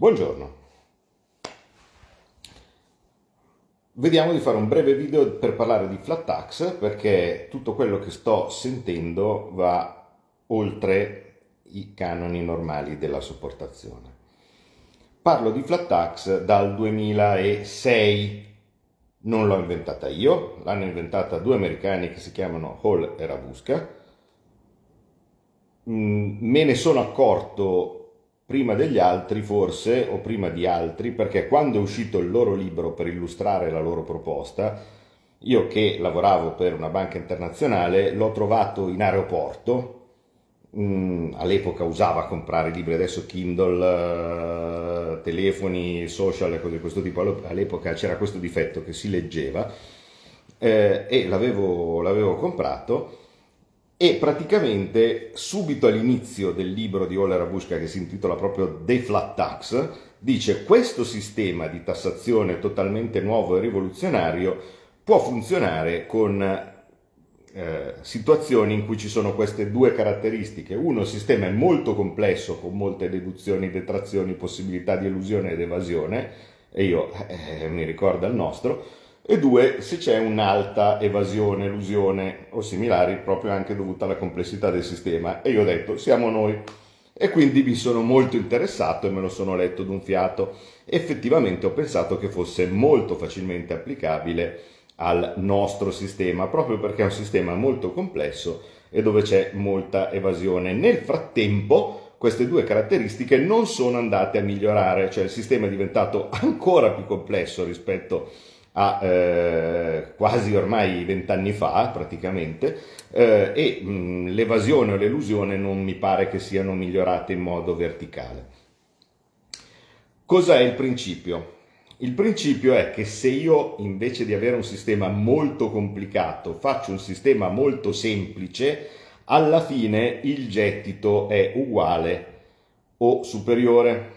Buongiorno. Vediamo di fare un breve video per parlare di flat tax perché tutto quello che sto sentendo va oltre i canoni normali della sopportazione. Parlo di flat tax dal 2006, non l'ho inventata io, l'hanno inventata due americani che si chiamano Hall e Rabuska. Mm, me ne sono accorto prima degli altri forse, o prima di altri, perché quando è uscito il loro libro per illustrare la loro proposta, io che lavoravo per una banca internazionale l'ho trovato in aeroporto, mm, all'epoca usava comprare libri, adesso Kindle, uh, telefoni, social cose di questo tipo, all'epoca c'era questo difetto che si leggeva eh, e l'avevo, l'avevo comprato e praticamente subito all'inizio del libro di Oller Abushka che si intitola proprio The Flat Tax dice questo sistema di tassazione totalmente nuovo e rivoluzionario può funzionare con eh, situazioni in cui ci sono queste due caratteristiche. Uno, il sistema è molto complesso con molte deduzioni, detrazioni, possibilità di elusione ed evasione e io eh, mi ricordo il nostro e due, se c'è un'alta evasione, elusione o similari, proprio anche dovuta alla complessità del sistema. E io ho detto, siamo noi. E quindi mi sono molto interessato e me lo sono letto d'un fiato. Effettivamente ho pensato che fosse molto facilmente applicabile al nostro sistema, proprio perché è un sistema molto complesso e dove c'è molta evasione. Nel frattempo, queste due caratteristiche non sono andate a migliorare, cioè il sistema è diventato ancora più complesso rispetto a a eh, quasi ormai vent'anni fa praticamente eh, e mh, l'evasione o l'elusione non mi pare che siano migliorate in modo verticale. Cos'è il principio? Il principio è che se io invece di avere un sistema molto complicato faccio un sistema molto semplice, alla fine il gettito è uguale o superiore.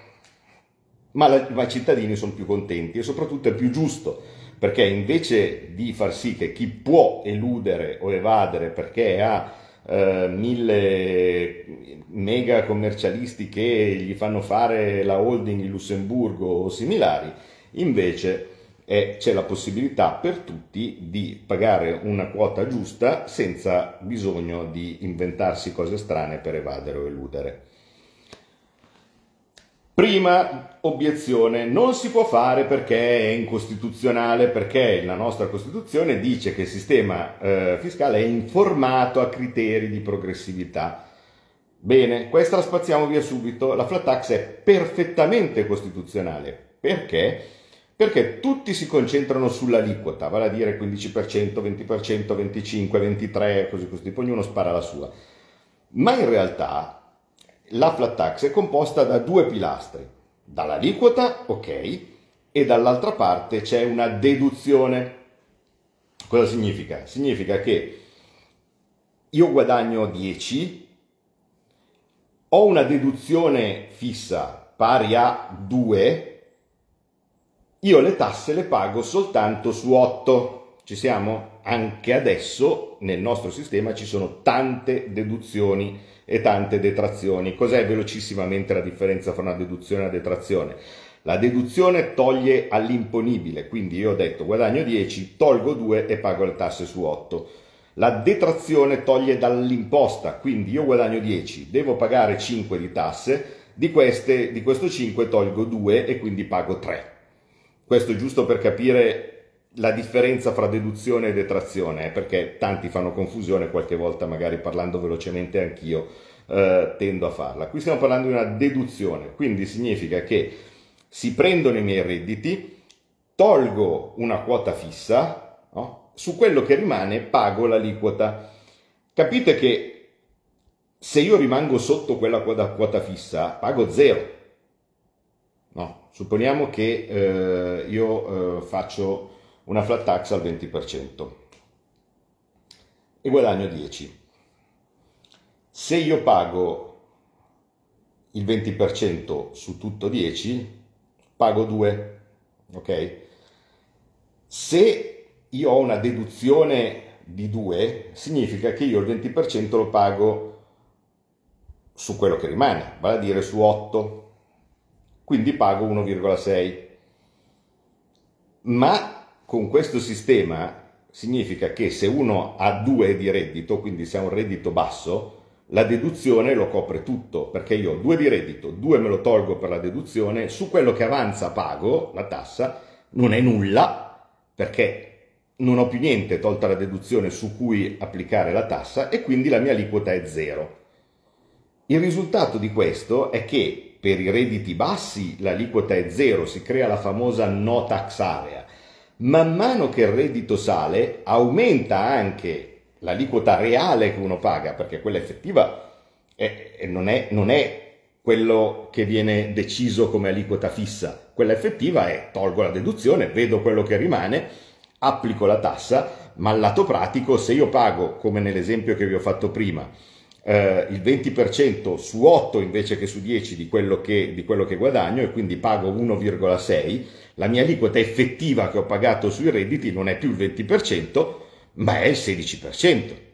Ma, la, ma i cittadini sono più contenti e soprattutto è più giusto perché invece di far sì che chi può eludere o evadere perché ha eh, mille mega commercialisti che gli fanno fare la holding in Lussemburgo o similari, invece eh, c'è la possibilità per tutti di pagare una quota giusta senza bisogno di inventarsi cose strane per evadere o eludere. Prima obiezione, non si può fare perché è incostituzionale, perché la nostra Costituzione dice che il sistema eh, fiscale è informato a criteri di progressività. Bene, questa la spaziamo via subito. La flat tax è perfettamente costituzionale. Perché? Perché tutti si concentrano sull'aliquota, vale a dire 15%, 20%, 25%, 23%, così così, poi ognuno spara la sua. Ma in realtà la flat tax è composta da due pilastri, dall'aliquota, ok, e dall'altra parte c'è una deduzione. Cosa significa? Significa che io guadagno 10, ho una deduzione fissa pari a 2, io le tasse le pago soltanto su 8. Ci siamo? Anche adesso nel nostro sistema ci sono tante deduzioni e tante detrazioni. Cos'è velocissimamente la differenza fra una deduzione e una detrazione? La deduzione toglie all'imponibile, quindi io ho detto guadagno 10, tolgo 2 e pago le tasse su 8. La detrazione toglie dall'imposta, quindi io guadagno 10, devo pagare 5 di tasse, di, queste, di questo 5 tolgo 2 e quindi pago 3. Questo giusto per capire la differenza fra deduzione e detrazione, eh, perché tanti fanno confusione, qualche volta magari parlando velocemente anch'io eh, tendo a farla. Qui stiamo parlando di una deduzione, quindi significa che si prendono i miei redditi, tolgo una quota fissa, no? su quello che rimane pago l'aliquota. Capite che se io rimango sotto quella quota, quota fissa, pago zero. No, supponiamo che eh, io eh, faccio una flat tax al 20% e guadagno 10. Se io pago il 20% su tutto 10, pago 2, ok? Se io ho una deduzione di 2, significa che io il 20% lo pago su quello che rimane, vale a dire su 8. quindi pago 1,6. Ma con questo sistema significa che se uno ha 2 di reddito, quindi se ha un reddito basso, la deduzione lo copre tutto, perché io ho 2 di reddito, 2 me lo tolgo per la deduzione, su quello che avanza pago la tassa, non è nulla, perché non ho più niente tolta la deduzione su cui applicare la tassa e quindi la mia aliquota è zero. Il risultato di questo è che per i redditi bassi l'aliquota è zero, si crea la famosa no tax area. Man mano che il reddito sale, aumenta anche l'aliquota reale che uno paga, perché quella effettiva è, non, è, non è quello che viene deciso come aliquota fissa, quella effettiva è tolgo la deduzione, vedo quello che rimane, applico la tassa, ma al lato pratico se io pago, come nell'esempio che vi ho fatto prima, eh, il 20% su 8 invece che su 10 di quello che, di quello che guadagno e quindi pago 1,6, la mia aliquota effettiva che ho pagato sui redditi non è più il 20%, ma è il 16%.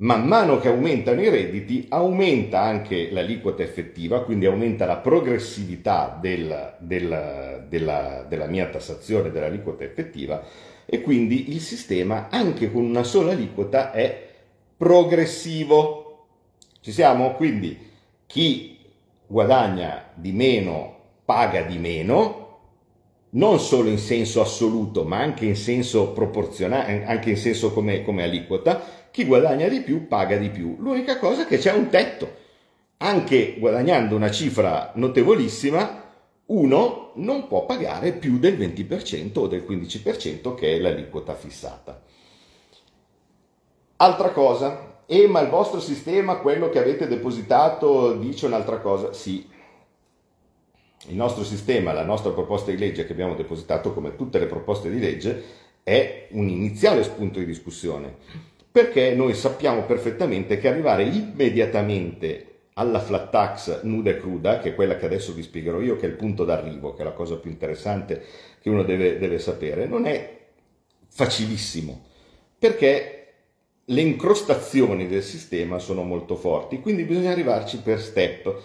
Man mano che aumentano i redditi, aumenta anche l'aliquota effettiva, quindi aumenta la progressività del, del, della, della mia tassazione dell'aliquota effettiva e quindi il sistema, anche con una sola aliquota, è progressivo. Ci siamo? Quindi chi guadagna di meno paga di meno, non solo in senso assoluto, ma anche in senso proporzionale, anche in senso come, come aliquota, chi guadagna di più paga di più. L'unica cosa è che c'è un tetto. Anche guadagnando una cifra notevolissima, uno non può pagare più del 20% o del 15% che è l'aliquota fissata. Altra cosa, e ma il vostro sistema, quello che avete depositato, dice un'altra cosa? Sì. Il nostro sistema, la nostra proposta di legge che abbiamo depositato, come tutte le proposte di legge, è un iniziale spunto di discussione, perché noi sappiamo perfettamente che arrivare immediatamente alla flat tax nuda e cruda, che è quella che adesso vi spiegherò io, che è il punto d'arrivo, che è la cosa più interessante che uno deve, deve sapere, non è facilissimo, perché le incrostazioni del sistema sono molto forti, quindi bisogna arrivarci per step,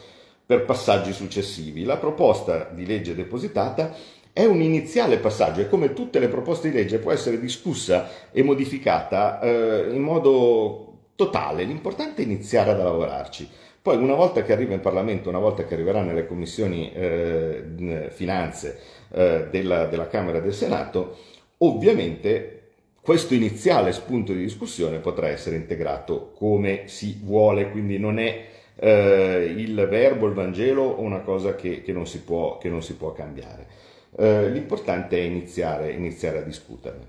per passaggi successivi. La proposta di legge depositata è un iniziale passaggio e come tutte le proposte di legge può essere discussa e modificata eh, in modo totale, l'importante è iniziare ad lavorarci. Poi una volta che arriva in Parlamento, una volta che arriverà nelle commissioni eh, finanze eh, della, della Camera e del Senato, ovviamente questo iniziale spunto di discussione potrà essere integrato come si vuole, quindi non è eh, il verbo, il Vangelo o una cosa che, che, non, si può, che non, si può, cambiare. Eh, l'importante è iniziare, iniziare a discuterne.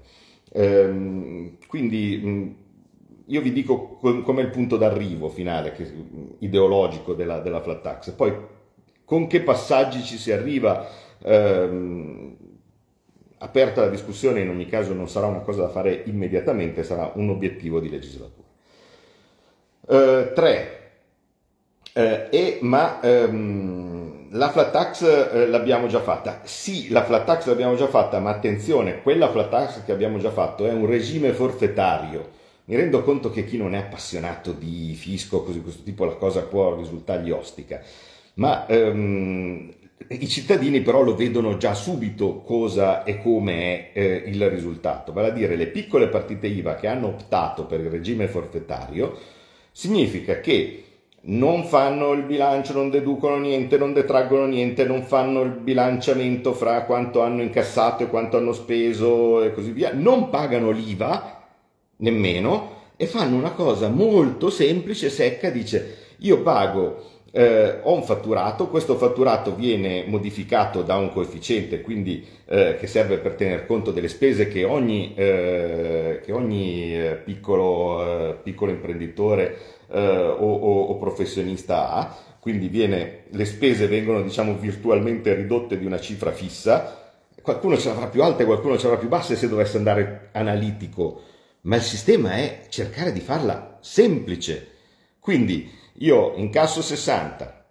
Eh, quindi io vi dico com'è il punto d'arrivo finale che, ideologico della, della, flat tax, poi con che passaggi ci si arriva ehm, aperta la discussione, in ogni caso non sarà una cosa da fare immediatamente, sarà un obiettivo di legislatura. 3. Eh, eh, e, ma ehm, la flat tax eh, l'abbiamo già fatta. Sì, la flat tax l'abbiamo già fatta, ma attenzione, quella flat tax che abbiamo già fatto è un regime forfettario. Mi rendo conto che chi non è appassionato di fisco, così questo tipo, la cosa può risultargli ostica. Ma ehm, i cittadini però lo vedono già subito cosa e come è eh, il risultato, vale a dire le piccole partite IVA che hanno optato per il regime forfettario, significa che non fanno il bilancio, non deducono niente, non detraggono niente, non fanno il bilanciamento fra quanto hanno incassato e quanto hanno speso e così via, non pagano l'IVA nemmeno e fanno una cosa molto semplice, secca, dice io pago eh, ho un fatturato, questo fatturato viene modificato da un coefficiente quindi, eh, che serve per tener conto delle spese che ogni, eh, che ogni eh, piccolo, eh, piccolo, imprenditore eh, o, o, o, professionista ha, quindi viene, le spese vengono diciamo, virtualmente ridotte di una cifra fissa, qualcuno ce l'avrà più alta e qualcuno ce l'avrà più bassa se dovesse andare analitico, ma il sistema è cercare di farla semplice. Quindi io incasso 60,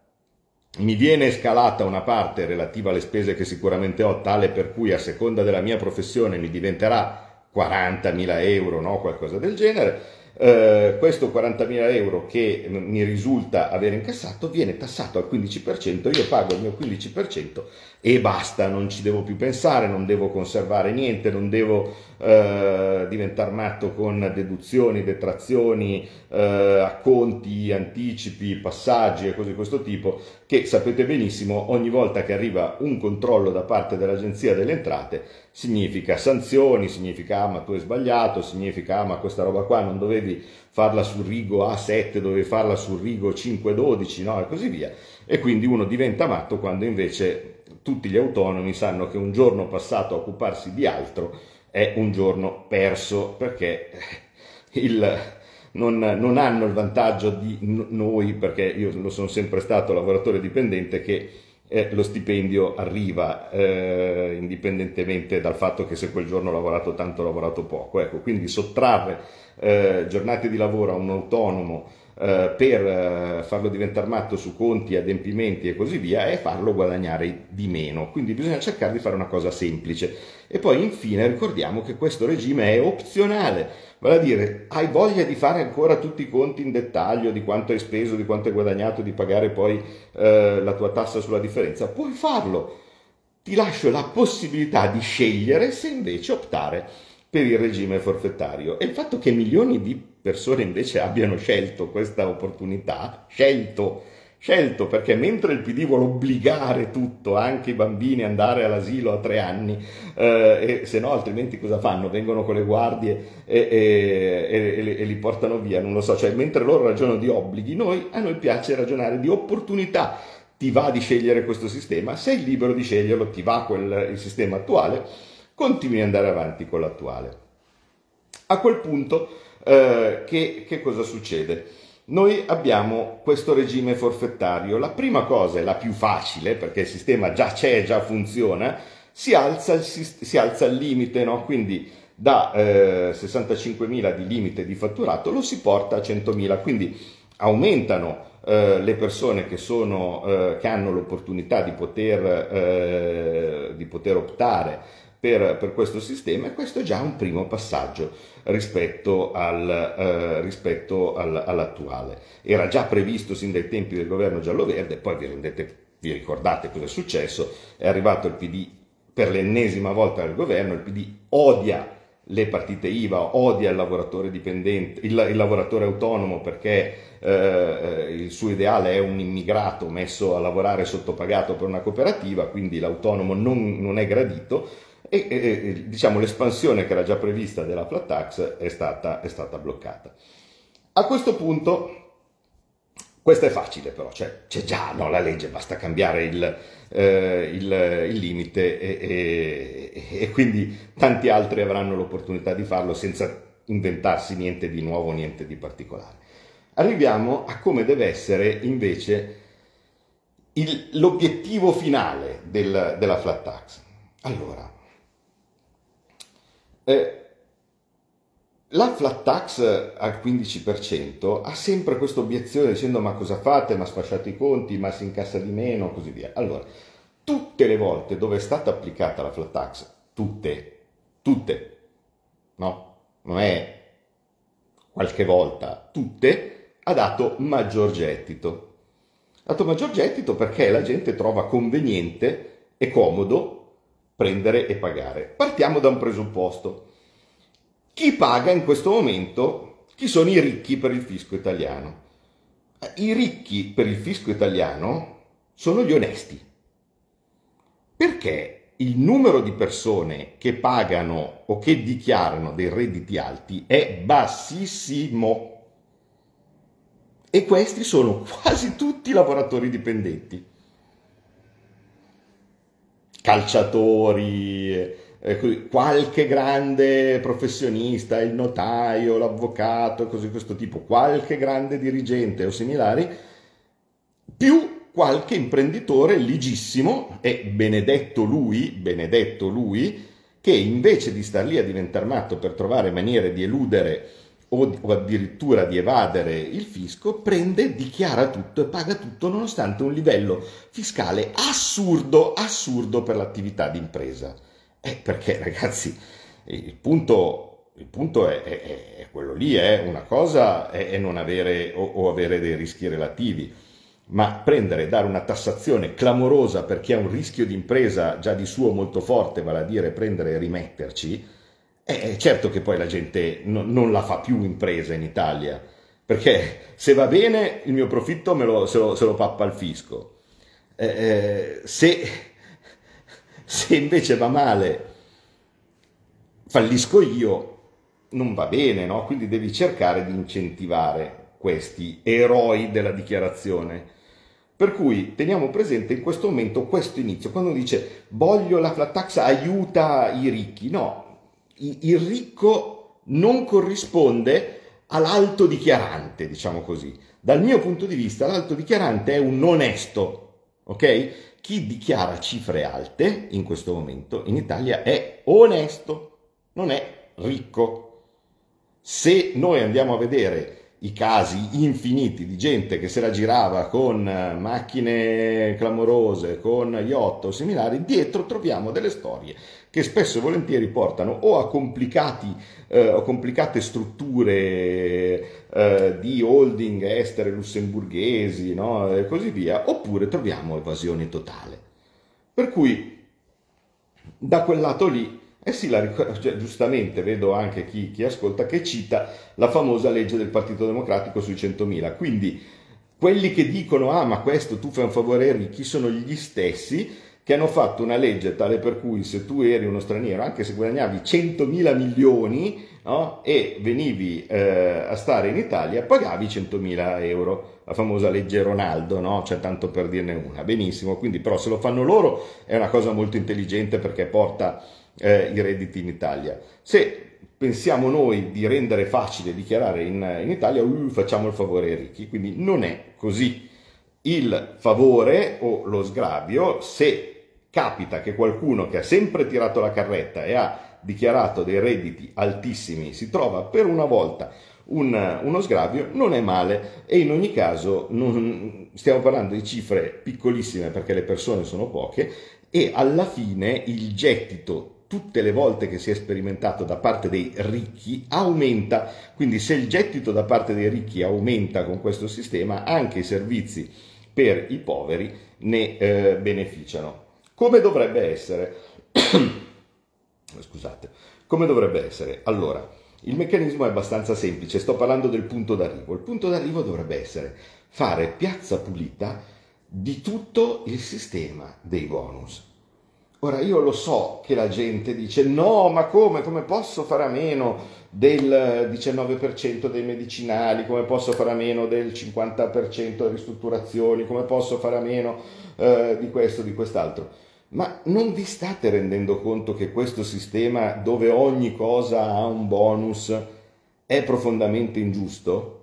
mi viene scalata una parte relativa alle spese che sicuramente ho, tale per cui a seconda della mia professione mi diventerà 40.000 euro, no? qualcosa del genere, eh, questo 40.000 euro che mi risulta aver incassato viene tassato al 15%, io pago il mio 15% e basta, non ci devo più pensare, non devo conservare niente, non devo eh, diventare matto con deduzioni, detrazioni, eh, acconti, anticipi, passaggi e cose di questo tipo, che sapete benissimo ogni volta che arriva un controllo da parte dell'Agenzia delle Entrate significa sanzioni, significa ah, ma tu hai sbagliato, significa ah, ma questa roba qua non dovevi farla sul rigo A7, dovevi farla sul rigo 512, no? e così via. E quindi uno diventa matto quando invece tutti gli autonomi sanno che un giorno passato a occuparsi di altro è un giorno perso perché il, non, non, hanno il vantaggio di noi, perché io lo sono sempre stato lavoratore dipendente, che eh, lo stipendio arriva eh, indipendentemente dal fatto che se quel giorno ho lavorato tanto ho lavorato poco. Ecco, quindi sottrarre eh, giornate di lavoro a un autonomo eh, per eh, farlo diventare matto su conti, adempimenti e così via è farlo guadagnare di meno. Quindi bisogna cercare di fare una cosa semplice. E poi infine ricordiamo che questo regime è opzionale, vale a dire hai voglia di fare ancora tutti i conti in dettaglio di quanto hai speso, di quanto hai guadagnato, di pagare poi eh, la tua tassa sulla differenza, puoi farlo. Ti lascio la possibilità di scegliere se invece optare per il regime forfettario. E il fatto che milioni di persone invece abbiano scelto questa opportunità, scelto, scelto perché mentre il PD vuole obbligare tutto, anche i bambini ad andare all'asilo a tre anni, eh, se no altrimenti cosa fanno? Vengono con le guardie e, e, e, e, li portano via, non lo so, cioè mentre loro ragionano di obblighi, noi, a noi piace ragionare di opportunità. Ti va di scegliere questo sistema, sei libero di sceglierlo, ti va quel, il sistema attuale continui ad andare avanti con l'attuale. A quel punto, eh, che, che cosa succede? Noi abbiamo questo regime forfettario. La prima cosa, è la più facile, perché il sistema già c'è, già funziona, si alza il, si alza il limite, no? quindi da eh, 65.000 di limite di fatturato lo si porta a 100.000, quindi aumentano eh, le persone che, sono, eh, che hanno l'opportunità di eh, di poter optare per, per, questo sistema e questo è già un primo passaggio rispetto, al, eh, rispetto al, all'attuale. Era già previsto sin dai tempi del governo giallo-verde, poi vi, rendete, vi ricordate cosa è successo, è arrivato il PD per l'ennesima volta al governo, il PD odia le partite IVA, odia il lavoratore dipendente, il, il lavoratore autonomo perché eh, il suo ideale è un immigrato messo a lavorare sottopagato per una cooperativa, quindi l'autonomo non, non è gradito e, e diciamo, l'espansione che era già prevista della flat tax è stata, è stata bloccata. A questo punto questo è facile però, cioè, c'è già no, la legge, basta cambiare il, eh, il, il limite e, e, e, quindi tanti altri avranno l'opportunità di farlo senza inventarsi niente di nuovo, niente di particolare. Arriviamo a come deve essere invece il, l'obiettivo finale del, della flat tax. Allora, eh, la flat tax al 15% ha sempre questa obiezione dicendo ma cosa fate, ma sfasciate i conti, ma si incassa di meno, così via. Allora, tutte le volte dove è stata applicata la flat tax, tutte, tutte, no? Non è qualche volta, tutte, ha dato maggior gettito. Ha dato maggior gettito perché la gente trova conveniente e comodo prendere e pagare. Partiamo da un presupposto. Chi paga in questo momento? Chi sono i ricchi per il fisco italiano? I ricchi per il fisco italiano sono gli onesti. Perché il numero di persone che pagano o che dichiarano dei redditi alti è bassissimo. E questi sono quasi tutti lavoratori dipendenti calciatori, eh, qualche grande professionista, il notaio, l'avvocato, così questo tipo, qualche grande dirigente o similari, più qualche imprenditore ligissimo, e benedetto lui, benedetto lui, che invece di star lì a diventare matto per trovare maniere di eludere o, o addirittura di evadere il fisco, prende, dichiara tutto e paga tutto nonostante un livello fiscale assurdo, assurdo per l'attività d'impresa. Eh, perché ragazzi, il punto il punto è, è, è quello lì, è una cosa è, non avere o, o avere dei rischi relativi ma prendere, dare una tassazione clamorosa per chi ha un rischio di impresa già di suo molto forte, vale a dire prendere e rimetterci, è certo che poi la gente no, non la fa più impresa in Italia, perché se va bene il mio profitto me lo, se, lo, se lo pappa il fisco, eh, eh, se, se invece va male fallisco io, non va bene, no? Quindi devi cercare di incentivare questi eroi della dichiarazione. Per cui teniamo presente in questo momento questo inizio, quando dice voglio la flat tax aiuta i ricchi, no, il ricco non corrisponde all'alto dichiarante, diciamo così. Dal mio punto di vista l'alto dichiarante è un onesto, ok? Chi dichiara cifre alte in questo momento in Italia è onesto, non è ricco. Se noi andiamo a vedere i casi infiniti di gente che se la girava con eh, macchine clamorose, con yacht o similari, dietro troviamo delle storie che spesso e volentieri portano o a complicati, eh, complicate strutture eh, di holding estere lussemburghesi no? e così via, oppure troviamo evasione totale. Per cui da quel lato lì eh sì, la, cioè, giustamente vedo anche chi, chi, ascolta che cita la famosa legge del Partito Democratico sui 100.000. Quindi quelli che dicono ah ma questo tu fai un favore ai ricchi sono gli stessi che hanno fatto una legge tale per cui se tu eri uno straniero, anche se guadagnavi 100.000 milioni no, e venivi eh, a stare in Italia, pagavi 100.000 euro, la famosa legge Ronaldo, no? cioè tanto per dirne una. Benissimo, quindi però se lo fanno loro è una cosa molto intelligente perché porta eh, i redditi in Italia. Se pensiamo noi di rendere facile dichiarare in, in Italia, uh, facciamo il favore ai ricchi, quindi non è così. Il favore o lo sgravio, se capita che qualcuno che ha sempre tirato la carretta e ha dichiarato dei redditi altissimi si trova per una volta un, uno sgravio, non è male e in ogni caso non, stiamo parlando di cifre piccolissime perché le persone sono poche e alla fine il gettito tutte le volte che si è sperimentato da parte dei ricchi aumenta, quindi se il gettito da parte dei ricchi aumenta con questo sistema, anche i servizi per i poveri ne eh, beneficiano. Come dovrebbe essere? Scusate, come dovrebbe essere? Allora, il meccanismo è abbastanza semplice, sto parlando del punto d'arrivo. Il punto d'arrivo dovrebbe essere fare piazza pulita di tutto il sistema dei bonus. Ora io lo so che la gente dice no, ma come? Come posso fare a meno del 19% dei medicinali? Come posso fare a meno del 50% delle ristrutturazioni? Come posso fare a meno eh, di questo, di quest'altro? Ma non vi state rendendo conto che questo sistema dove ogni cosa ha un bonus è profondamente ingiusto?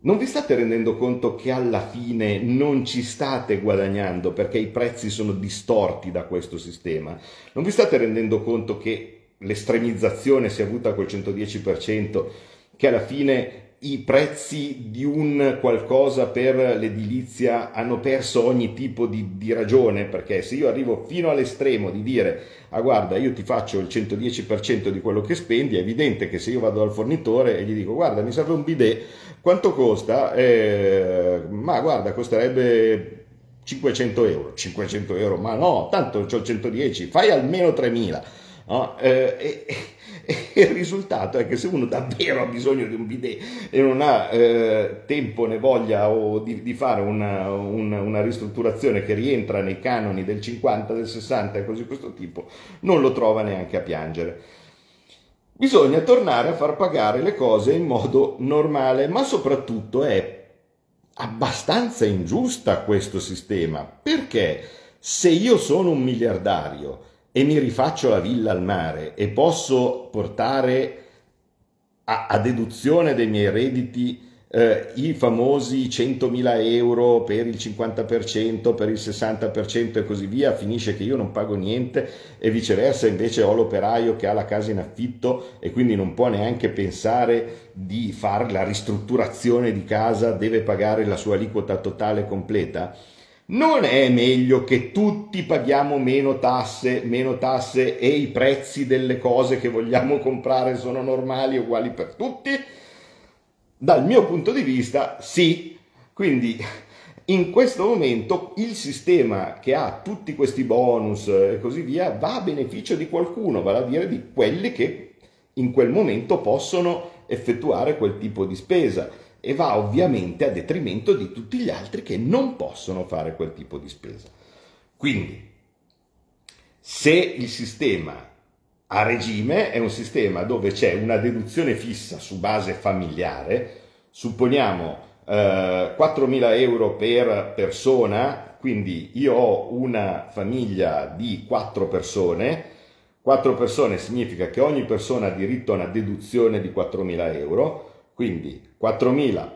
Non vi state rendendo conto che alla fine non ci state guadagnando perché i prezzi sono distorti da questo sistema? Non vi state rendendo conto che l'estremizzazione si è avuta col 110%, che alla fine i prezzi di un qualcosa per l'edilizia hanno perso ogni tipo di, di, ragione, perché se io arrivo fino all'estremo di dire, ah guarda, io ti faccio il 110% di quello che spendi, è evidente che se io vado dal fornitore e gli dico, guarda, mi serve un bidet, quanto costa? Eh, ma guarda, costerebbe 500 euro, 500 euro, ma no, tanto ho il 110, fai almeno 3000. No? Eh, e, e il risultato è che se uno davvero ha bisogno di un bidet e non ha eh, tempo né voglia o di, di fare una, una, una, ristrutturazione che rientra nei canoni del 50, del 60 e così questo tipo, non lo trova neanche a piangere. Bisogna tornare a far pagare le cose in modo normale, ma soprattutto è abbastanza ingiusta questo sistema, perché se io sono un miliardario e mi rifaccio la villa al mare e posso portare a, a deduzione dei miei redditi eh, i famosi 100.000 euro per il 50%, per il 60% e così via, finisce che io non pago niente e viceversa invece ho l'operaio che ha la casa in affitto e quindi non può neanche pensare di fare la ristrutturazione di casa, deve pagare la sua aliquota totale completa. Non è meglio che tutti paghiamo meno tasse, meno tasse e i prezzi delle cose che vogliamo comprare sono normali e uguali per tutti? Dal mio punto di vista, sì. Quindi in questo momento il sistema che ha tutti questi bonus e così via va a beneficio di qualcuno, vale a dire di quelli che in quel momento possono effettuare quel tipo di spesa e va ovviamente a detrimento di tutti gli altri che non possono fare quel tipo di spesa. Quindi, se il sistema a regime è un sistema dove c'è una deduzione fissa su base familiare, supponiamo eh, 4.000 euro per persona, quindi io ho una famiglia di 4 persone, 4 persone significa che ogni persona ha diritto a una deduzione di 4.000 euro, quindi 4.000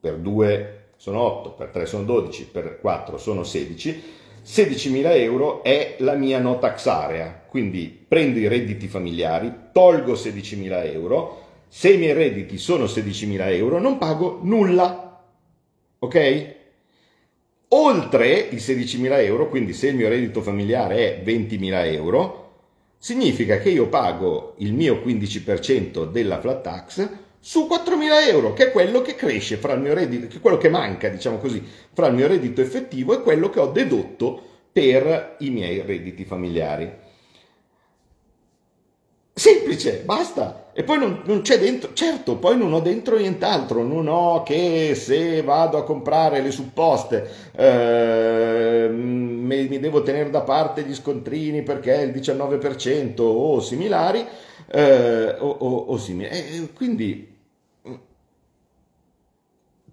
per 2 sono 8, per 3 sono 12, per 4 sono 16, 16.000 euro è la mia no tax area, quindi prendo i redditi familiari, tolgo 16.000 euro, se i miei redditi sono 16.000 euro non pago nulla, ok? Oltre i 16.000 euro, quindi se il mio reddito familiare è 20.000 euro, significa che io pago il mio 15% della flat tax su 4.000 euro, che è quello che cresce fra il mio reddito, che è quello che manca, diciamo così, fra il mio reddito effettivo e quello che ho dedotto per i miei redditi familiari. Semplice, basta. E poi non, non, c'è dentro, certo, poi non ho dentro nient'altro, non ho che se vado a comprare le supposte eh, mi, devo tenere da parte gli scontrini perché è il 19% o similari, eh, o, o, o simili. E quindi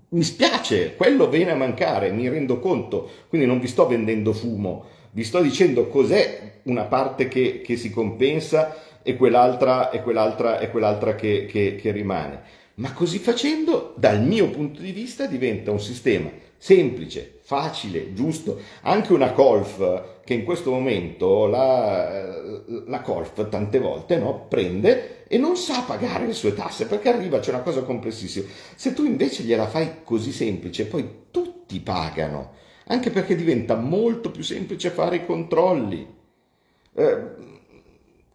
mi spiace, quello viene a mancare, mi rendo conto, quindi non vi sto vendendo fumo, vi sto dicendo cos'è una parte che, che si compensa e quell'altra, e quell'altra, e quell'altra che, che, che rimane. Ma così facendo, dal mio punto di vista, diventa un sistema semplice, facile, giusto. Anche una Colf, che in questo momento la, la Colf tante volte no, prende e non sa pagare le sue tasse perché arriva, c'è una cosa complessissima. Se tu invece gliela fai così semplice, poi tutti pagano, anche perché diventa molto più semplice fare i controlli. Eh,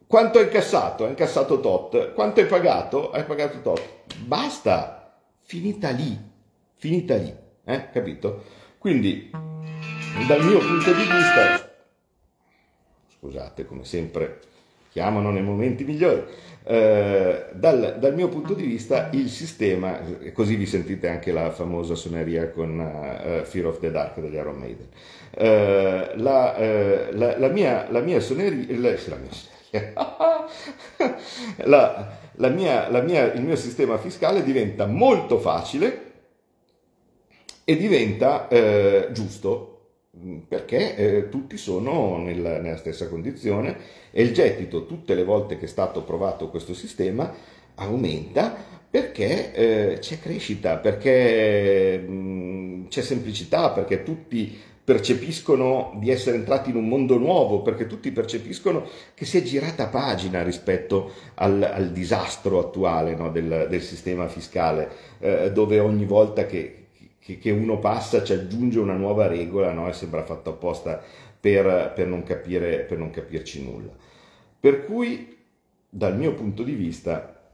quanto hai incassato? Hai incassato tot. Quanto hai pagato? Hai pagato tot. Basta, finita lì, finita lì. Eh? Capito? Quindi, dal mio punto di vista, scusate, come sempre, chiamano nei momenti migliori, eh, dal, dal, mio punto di vista il sistema, così vi sentite anche la famosa suoneria con uh, Fear of the Dark degli Iron Maiden, uh, la, uh, la, la, mia, la mia suoneria, la, la mia la, la mia, la mia, il mio sistema fiscale diventa molto facile e diventa eh, giusto perché eh, tutti sono nel, nella stessa condizione e il gettito tutte le volte che è stato provato questo sistema aumenta perché eh, c'è crescita, perché mh, mm, c'è semplicità, perché tutti percepiscono di essere entrati in un mondo nuovo, perché tutti percepiscono che si è girata pagina rispetto al, al disastro attuale no, del, del, sistema fiscale, eh, dove ogni volta che, che, che, uno passa ci aggiunge una nuova regola no, e sembra fatto apposta per, per, non capire, per non capirci nulla. Per cui, dal mio punto di vista,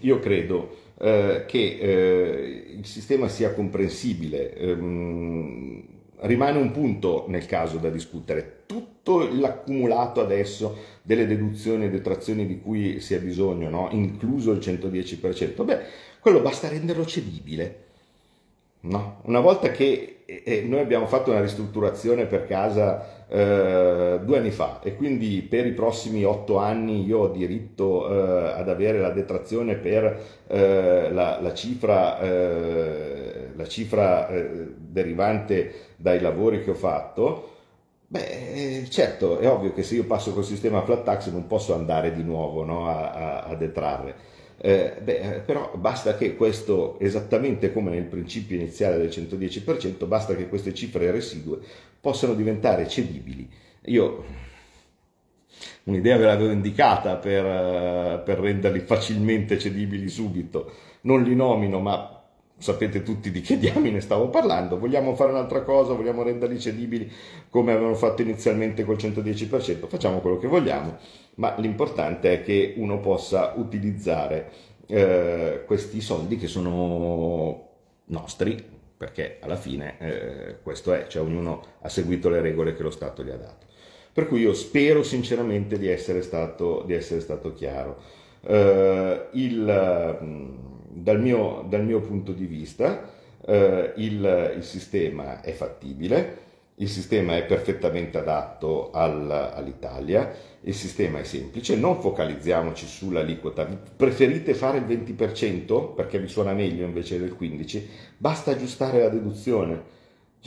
io credo eh, che eh, il sistema sia comprensibile. Ehm, rimane un punto nel caso da discutere. Tutto l'accumulato adesso delle deduzioni e detrazioni di cui si ha bisogno, no? incluso il 110%, beh, quello basta renderlo cedibile. No? Una volta che eh, noi abbiamo fatto una ristrutturazione per casa eh, due anni fa e quindi per i prossimi otto anni io ho diritto eh, ad avere la detrazione per eh, la, la, cifra, eh, la cifra eh, derivante dai lavori che ho fatto, beh certo è ovvio che se io passo col sistema flat tax non posso andare di nuovo no, a, a, a detrarre. Eh, beh, eh, però basta che questo, esattamente come nel principio iniziale del 110%, basta che queste cifre residue possano diventare cedibili. Io un'idea ve l'avevo indicata per, eh, per renderli facilmente cedibili subito, non li nomino, ma sapete tutti di che diamine stavo parlando, vogliamo fare un'altra cosa, vogliamo renderli cedibili come avevano fatto inizialmente col 110%, facciamo quello che vogliamo, ma l'importante è che uno possa utilizzare eh, questi soldi che sono nostri, perché alla fine eh, questo è, cioè ognuno ha seguito le regole che lo Stato gli ha dato. Per cui io spero sinceramente di essere stato, di essere stato chiaro. Uh, il, dal, mio, dal, mio, punto di vista uh, il, il, sistema è fattibile, il sistema è perfettamente adatto al, all'Italia, il sistema è semplice, non focalizziamoci sull'aliquota, preferite fare il 20% perché vi suona meglio invece del 15%, basta aggiustare la deduzione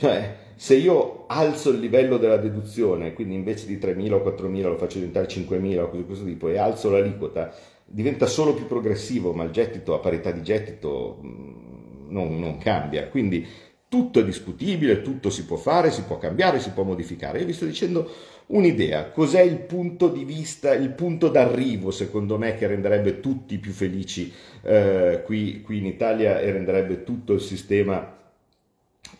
cioè, se io alzo il livello della deduzione, quindi invece di 3.000 o 4.000 lo faccio diventare 5.000 o così di questo tipo, e alzo l'aliquota, diventa solo più progressivo, ma il gettito a parità di gettito mm, non, non cambia. Quindi tutto è discutibile, tutto si può fare, si può cambiare, si può modificare. Io vi sto dicendo un'idea, cos'è il punto di vista, il punto d'arrivo secondo me che renderebbe tutti più felici eh, qui, qui in Italia e renderebbe tutto il sistema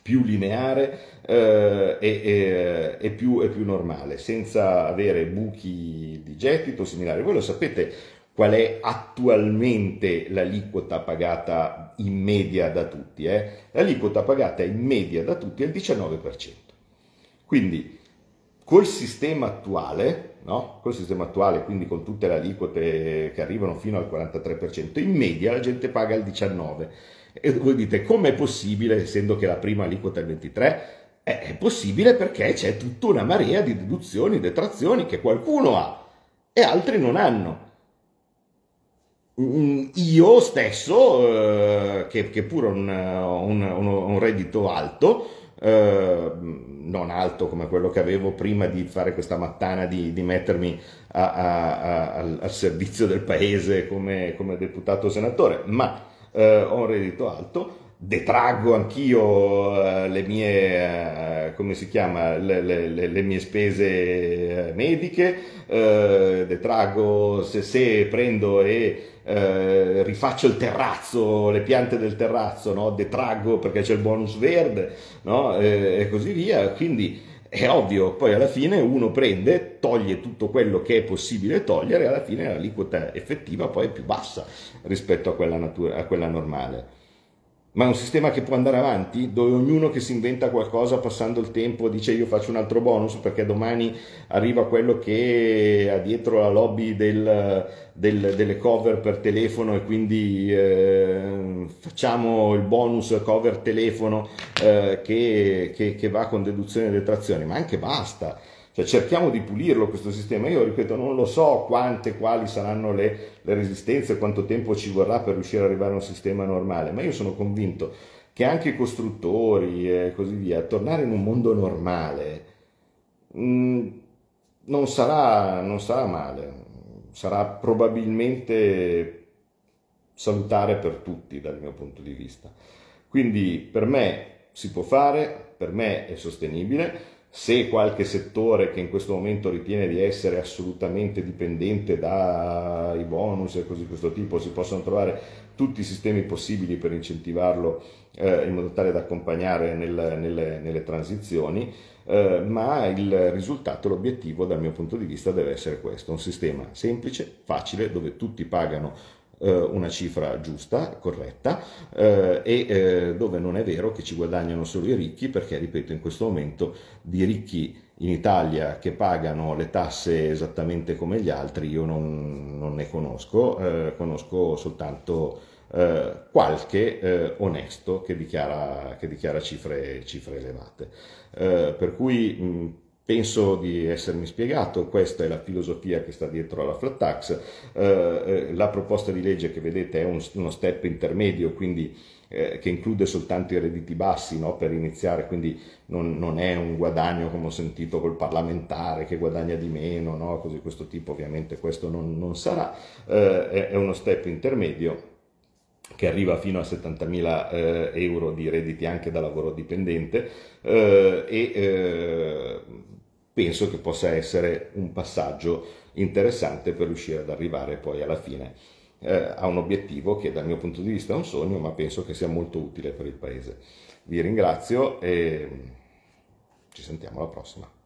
più lineare eh, e, e, e, più, e, più, normale, senza avere buchi di gettito similari. Voi lo sapete qual è attualmente l'aliquota pagata in media da tutti? Eh? L'aliquota pagata in media da tutti è il 19%. Quindi col sistema attuale, no? col sistema attuale, quindi con tutte le aliquote che arrivano fino al 43%, in media la gente paga il 19%. E voi dite, com'è possibile, essendo che la prima aliquota è il 23? Eh, è possibile perché c'è tutta una marea di deduzioni, detrazioni che qualcuno ha e altri non hanno. Io stesso, eh, che, che, pure ho un, un, un, reddito alto, eh, non alto come quello che avevo prima di fare questa mattana di, di mettermi a, a, a, al, al, servizio del paese come, come deputato senatore, ma eh, ho un reddito alto, detraggo anch'io eh, le mie, eh, come si chiama, le, le, le mie spese eh, mediche, detraggo se, se, prendo e rifaccio il terrazzo, le piante del terrazzo, no? detraggo perché c'è il bonus verde no? e così via, quindi è ovvio, poi alla fine uno prende, toglie tutto quello che è possibile togliere e alla fine l'aliquota effettiva poi è più bassa rispetto a quella, natura, a quella normale. Ma è un sistema che può andare avanti, dove ognuno che si inventa qualcosa passando il tempo dice io faccio un altro bonus perché domani arriva quello che ha dietro la lobby del, del, delle cover per telefono e quindi eh, facciamo il bonus cover telefono eh, che, che, che va con deduzione e detrazione, ma anche basta. Cioè cerchiamo di pulirlo questo sistema. Io ripeto, non lo so quante, quali saranno le, le resistenze, quanto tempo ci vorrà per riuscire ad arrivare a un sistema normale, ma io sono convinto che anche i costruttori e così via, tornare in un mondo normale mh, mm, non, sarà, non sarà male, sarà probabilmente salutare per tutti dal mio punto di vista. Quindi per me si può fare, per me è sostenibile, se qualche settore che in questo momento ritiene di essere assolutamente dipendente dai bonus e così di questo tipo, si possono trovare tutti i sistemi possibili per incentivarlo eh, in modo tale da accompagnare nel, nelle, nelle, transizioni, eh, ma il risultato, l'obiettivo dal mio punto di vista deve essere questo, un sistema semplice, facile, dove tutti pagano una cifra giusta, corretta, eh, e eh, dove non è vero che ci guadagnano solo i ricchi, perché, ripeto, in questo momento di ricchi in Italia che pagano le tasse esattamente come gli altri, io non, non ne conosco, eh, conosco soltanto eh, qualche eh, onesto che dichiara, che dichiara cifre, cifre, elevate. Eh, per cui mh, Penso di essermi spiegato, questa è la filosofia che sta dietro alla flat tax. Eh, eh, la proposta di legge che vedete è un, uno step intermedio, quindi eh, che include soltanto i redditi bassi no, per iniziare, quindi non, non, è un guadagno come ho sentito col parlamentare che guadagna di meno, no, così questo tipo ovviamente questo non, non sarà, eh, è, è uno step intermedio che arriva fino a 70.000 eh, euro di redditi anche da lavoro dipendente eh, e eh, penso che possa essere un passaggio interessante per riuscire ad arrivare poi alla fine eh, a un obiettivo che dal mio punto di vista è un sogno, ma penso che sia molto utile per il Paese. Vi ringrazio e ci sentiamo alla prossima.